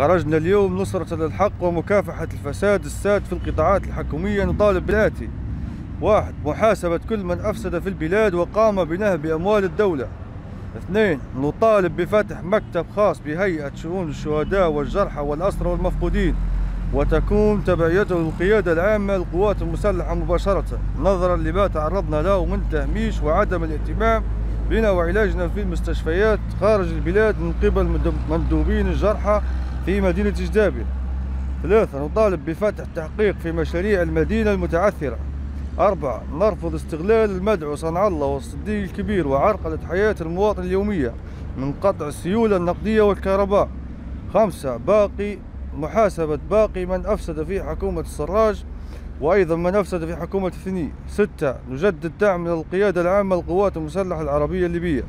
خرجنا اليوم نصرة للحق ومكافحة الفساد الساد في القطاعات الحكومية نطالب بالآتي واحد محاسبة كل من أفسد في البلاد وقام بنهب أموال الدولة. اثنين نطالب بفتح مكتب خاص بهيئة شؤون الشهداء والجرحى والأسرى والمفقودين وتكون تبعيته القيادة العامة للقوات المسلحة مباشرة. نظرا لما تعرضنا له من تهميش وعدم الاهتمام بنا وعلاجنا في المستشفيات خارج البلاد من قبل مندوبين الجرحى في مدينة جدابية ثلاثة نطالب بفتح تحقيق في مشاريع المدينة المتعثرة. أربعة نرفض استغلال المدعو صنع الله والصديق الكبير وعرقلة حياة المواطن اليومية من قطع السيولة النقدية والكهرباء. خمسة باقي محاسبة باقي من أفسد في حكومة السراج وأيضا من أفسد في حكومة الثني ستة نجدد دعم من القيادة العامة للقوات المسلحة العربية الليبية.